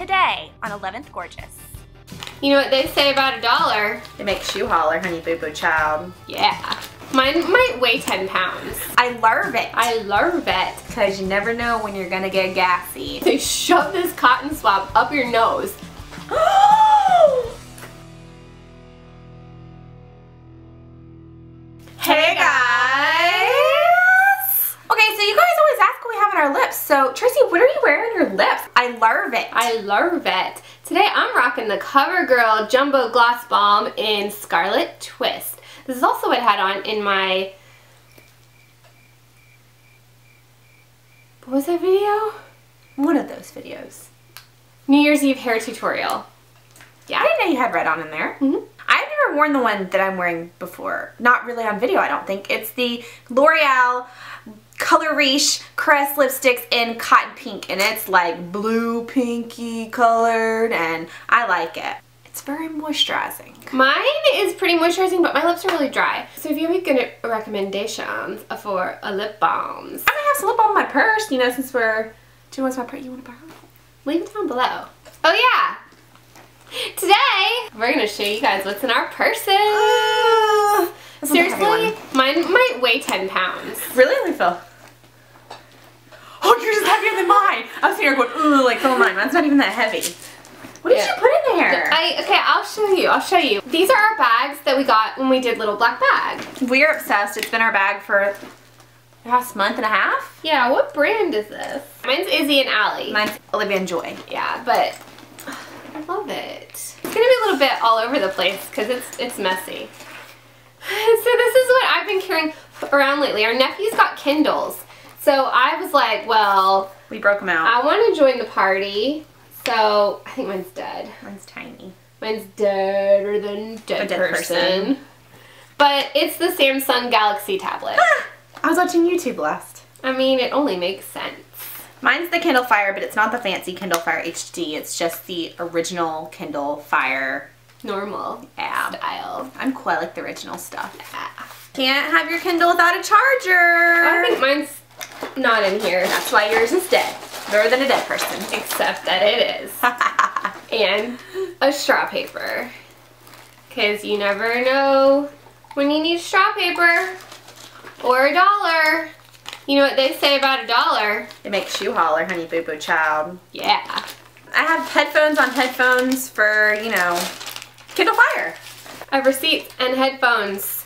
today on 11th Gorgeous. You know what they say about a dollar? It makes you holler, honey boo boo child. Yeah. Mine might weigh 10 pounds. I love it. I love it. Because you never know when you're gonna get gassy. They shove this cotton swab up your nose. hey guys! Okay, so you guys always ask what we have on our lips. So Tracy, what are you wearing on your lips? I love it. I love it. Today I'm rocking the CoverGirl Jumbo Gloss Balm in Scarlet Twist. This is also what I had on in my... What was that video? One of those videos. New Year's Eve hair tutorial. Yeah. I didn't know you had red on in there. Mm -hmm. I've never worn the one that I'm wearing before. Not really on video, I don't think. It's the L'Oreal Color Riche Caress lipsticks in cotton pink and it's like blue pinky colored and I like it. It's very moisturizing. Mine is pretty moisturizing but my lips are really dry. So if you have any good recommendations for a lip balms. I have some lip balm in my purse, you know, since we're doing what's my purse. You want to borrow it? Leave it down below. Oh yeah! Today, we're going to show you guys what's in our purses. Uh, Seriously, mine might weigh 10 pounds. Really? Let me feel. Oh, you're just heavier than mine. I was here going, ooh, like, oh mine. Mine's not even that heavy. What did Yeah. you put in there? I, okay, I'll show you. I'll show you. These are our bags that we got when we did Little Black Bag. We're obsessed. It's been our bag for the past month and a half. Yeah, what brand is this? Mine's Izzy and Alli. Mine's Olivia and Joy. Yeah, but I love it. It's gonna be a little bit all over the place because it's it's messy. So this is what I've been carrying around lately. Our nephew's got Kindles. So I was like, well, We broke them out. I want to join the party. So I think mine's dead. Mine's tiny. Mine's deader than dead, dead person. person. But it's the Samsung Galaxy tablet. Ah! I was watching YouTube last. I mean, it only makes sense. Mine's the Kindle Fire, but it's not the fancy Kindle Fire HD. It's just the original Kindle Fire Normal app. style. I'm quite like the original stuff. Ah. Can't have your Kindle without a charger. I think mine's not in here, That's why yours is dead. Better than a dead person. except that it is. and a straw paper. Because you never know when you need straw paper or a dollar. You know what they say about a dollar? it makes you holler, honey boo boo child. Yeah. I have headphones on headphones for, you know, Kindle Fire. I have receipts and headphones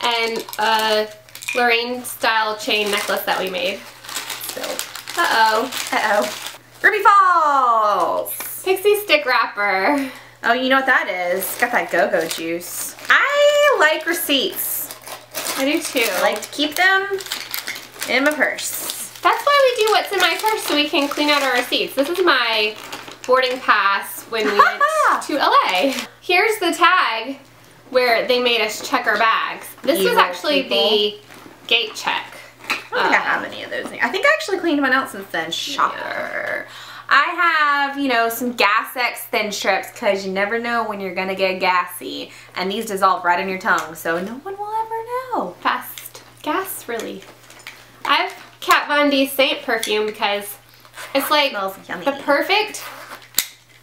and a Lorraine style chain necklace that we made. So, Uh-oh. uh-oh. Ruby Falls. Pixie stick wrapper. Oh, you know what that is? Got that go-go juice. I like receipts. I do too. I like to keep them in my purse. That's why we do what's in my purse so we can clean out our receipts. This is my boarding pass when we went to LA. Here's the tag where they made us check our bags. This was actually people. the gate check. I don't think I Uh, have any of those. I think I actually cleaned mine out since then. Shocker. I have, you know, some Gas X thin strips because you never know when you're going to get gassy. And these dissolve right in your tongue, so no one will ever know. Fast gas relief. I have Kat Von D Saint perfume because it's like yummy. the perfect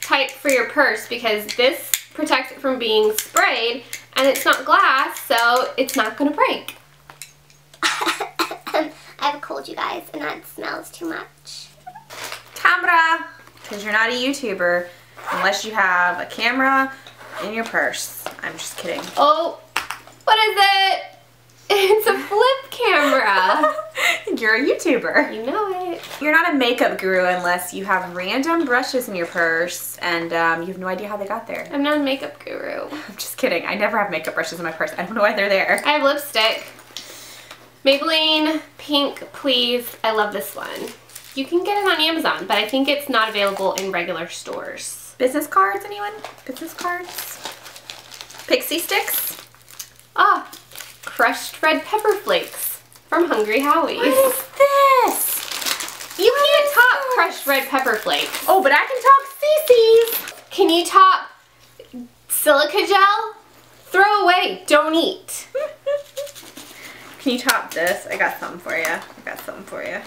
type for your purse because this protects it from being sprayed and it's not glass so it's not going to break. I have a cold, you guys, and that smells too much. Camera. Because you're not a YouTuber unless you have a camera in your purse. I'm just kidding. Oh, what is it? It's a flip camera. you're a YouTuber. you know it. You're not a makeup guru unless you have random brushes in your purse and um, you have no idea how they got there. I'm not a makeup guru. I'm just kidding. I never have makeup brushes in my purse. I don't know why they're there. I have lipstick. Maybelline Pink Please. I love this one. You can get it on Amazon, but I think it's not available in regular stores. Business cards, anyone? Business cards? Pixie sticks? Ah, crushed red pepper flakes from Hungry Howie's. What is this? You can't top crushed red pepper flakes. Oh, but I can talk CiCi's. Can you top silica gel? Throw away, don't eat. Can you top this? I got something for you. I got something for you.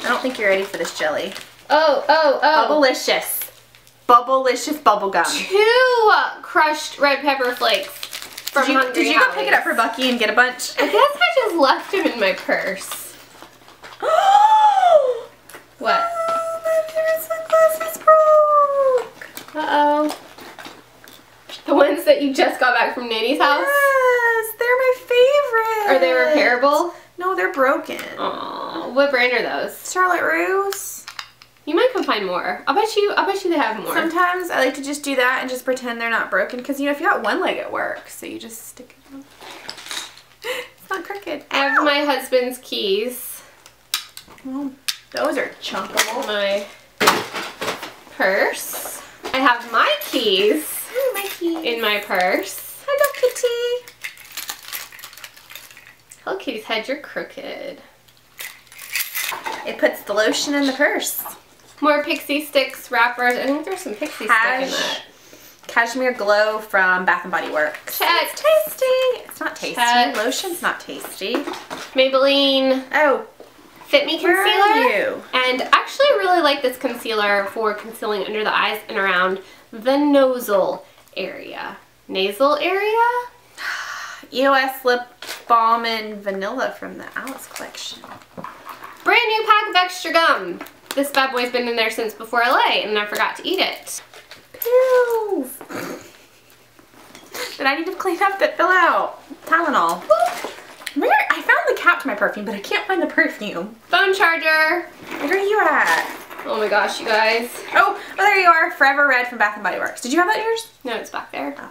I don't think you're ready for this jelly. Oh, oh, oh. Bubblicious. Bubblicious bubble gum. Two crushed red pepper flakes from Did you, Hungry did you go pick it up for Bucky and get a bunch? I guess I just left him in my purse. oh, What? my favorite sunglasses broke. Uh-oh. The ones that you just got back from Nanny's house? My favorite. Are they repairable? No, they're broken. Aw, what brand are those? Charlotte Russe. You might come find more. I'll bet you. I'll bet you they have more. Sometimes I like to just do that and just pretend they're not broken because you know if you got one leg at work, so you just stick it. on. It's not crooked. I have my husband's keys, Well, those are chunkable. my purse. I have my keys Ooh, my keys. in my purse. Hello, kitty. Kitty's head, you're crooked. It puts the lotion in the purse. More pixie sticks wrappers. I think there's some pixie stick in that. Cashmere Glow from Bath and Body Works. Check. It's tasty. It's not tasty. Check. Lotion's not tasty. Maybelline Oh, Fit Me where Concealer. are you? And actually I really like this concealer for concealing under the eyes and around the nasal area. Nasal area? EOS Lip Balm and Vanilla from the Alice collection. Brand new pack of extra gum. This bad boy's been in there since before LA and I forgot to eat it. Pills. that I need to clean up that fell out. Tylenol. Where? I found the cap to my perfume, but I can't find the perfume. Phone charger. Where are you at? Oh my gosh, you guys. Oh, oh, there you are. Forever Red from Bath and Body Works. Did you have that yours? No, it's back there. Oh.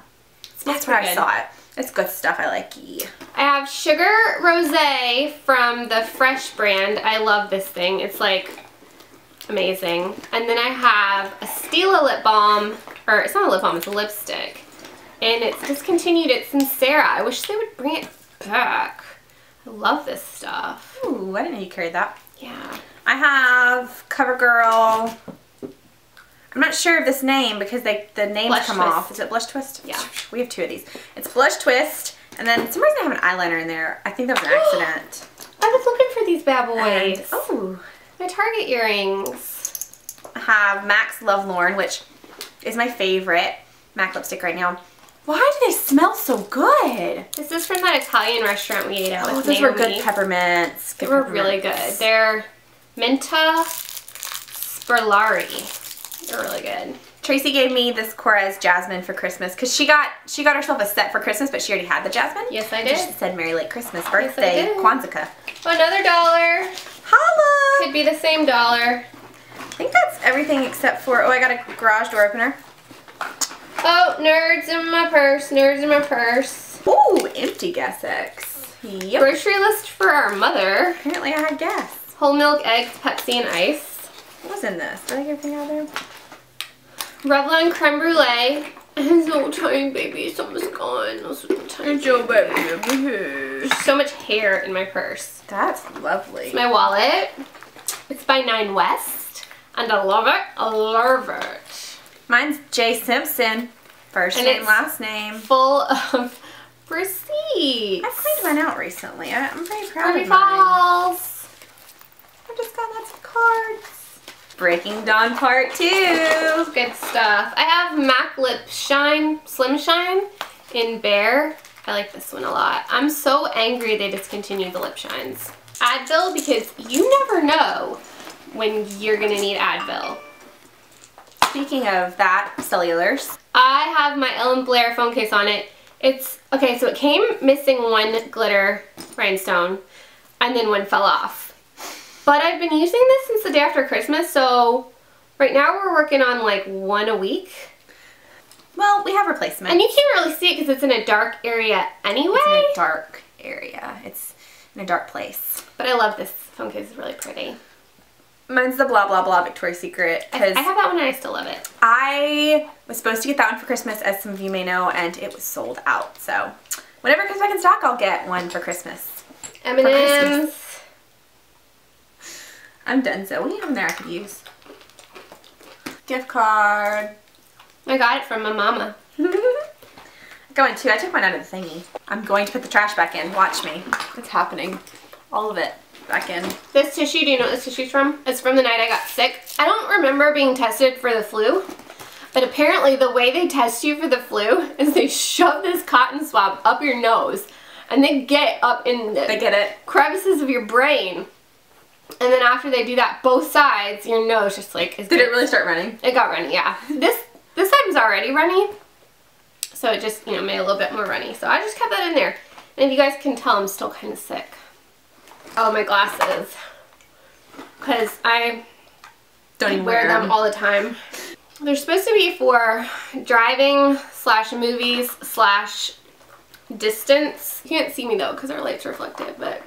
That's where I saw it. It's good stuff. I like it. I have Sugar Rosé from the Fresh brand. I love this thing. It's like amazing. And then I have a Stila lip balm, or it's not a lip balm, it's a lipstick. And it's discontinued. It's Sincera. I wish they would bring it back. I love this stuff. Ooh, I didn't know you carried that. Yeah. I have CoverGirl. I'm not sure of this name because they the names Blush come Twist. off. Is it Blush Twist? Yeah. We have two of these. It's Blush Twist, and then for some reason I have an eyeliner in there. I think that was an accident. I was looking for these bad boys. And, oh, My Target earrings. I have MAC Lovelorn, which is my favorite MAC lipstick right now. Why do they smell so good? This is from that Italian restaurant we ate at Oh, with those were good peppermints. They Good were really good. They're Menta Sperlari. They're really good. Tracy gave me this Korres Jasmine for Christmas because she got she got herself a set for Christmas, but she already had the jasmine. Yes, I did. She said Merry Late Christmas birthday, did. Kwanzaa. Oh, another dollar. Holla! Could be the same dollar. I think that's everything except for, oh, I got a garage door opener. Oh, nerds in my purse. Nerds in my purse. Ooh, empty Gas X. Yep. Grocery list for our mother. Apparently I had Guess. Whole milk, eggs, Pepsi, and ice. What was in this? Did I get everything out there? Revlon creme brulee. And so tiny baby, someone's gone. Those are tiny. baby. So much hair in my purse. That's lovely. My wallet. It's by Nine West. And I love it. I love it. Mine's Jay Simpson. First And name, it's- last name. Full of receipts. I cleaned mine out recently. I, I'm pretty proud Happy of mine. Falls. I just got lots of cards. Breaking Dawn Part 2. Good stuff. I have MAC Lip Shine, Slim Shine in Bear. I like this one a lot. I'm so angry they discontinued the lip shines. Advil because you never know when you're gonna need Advil. Speaking of that, cellulars. I have my Ellen Blair phone case on it. It's, okay, so it came missing one glitter rhinestone and then one fell off. But I've been using this since the day after Christmas, so right now we're working on like one a week. Well, we have replacement. And you can't really see it because it's in a dark area anyway. It's in a dark area. It's in a dark place. But I love this phone case. It's really pretty. Mine's the blah blah blah Victoria's Secret I, because I have that one and I still love it. I was supposed to get that one for Christmas, as some of you may know, and it was sold out. So whenever it comes back in stock, I'll get one for Christmas. M&M's. I'm done. So what do you have in there I could use? Gift card. I got it from my mama. going to. I took mine out of the thingy. I'm going to put the trash back in. Watch me. It's happening. All of it back in. This tissue, do you know what this tissue's from? It's from the night I got sick. I don't remember being tested for the flu, But apparently the way they test you for the flu is they shove this cotton swab up your nose and they get up in the They get it. crevices of your brain. And then after they do that, both sides, your nose just like is Did it really start running? it got runny, yeah. This this side was already runny, so it just you know made a little bit more runny. So I just kept that in there. And if you guys can tell, I'm still kind of sick. Oh, my glasses, because I Don't even wear them all the time. They're supposed to be for driving slash movies slash distance. You can't see me though because our light's reflective, but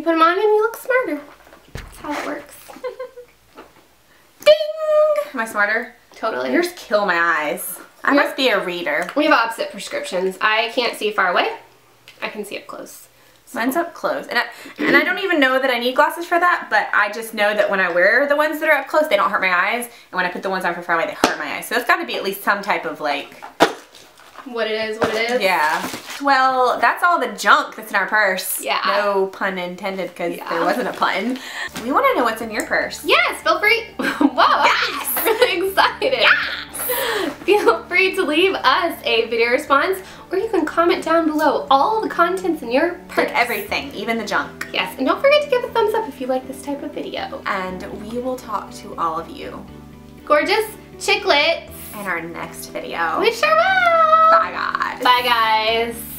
you put them on and you look smarter. That's how it works. Ding! Am I smarter? Totally. Yours kill my eyes. I must be a reader. We have opposite prescriptions. I can't see far away. I can see up close. Mine's up close. And I, and I don't even know that I need glasses for that, but I just know that when I wear the ones that are up close, they don't hurt my eyes. And when I put the ones on for far away, they hurt my eyes. So it's got to be at least some type of like, What it is, what it is. yeah. Well, that's all the junk that's in our purse. Yeah. No pun intended because Yeah. there wasn't a pun. We want to know what's in your purse. Yes, feel free. Whoa, Yes! I'm really excited. Yes! Feel free to leave us a video response or you can comment down below all the contents in your purse. Like everything, even the junk. Yes, and don't forget to give a thumbs up if you like this type of video. And we will talk to all of you Gorgeous chiclets. in our next video. We sure will. Bye, guys. Bye, guys.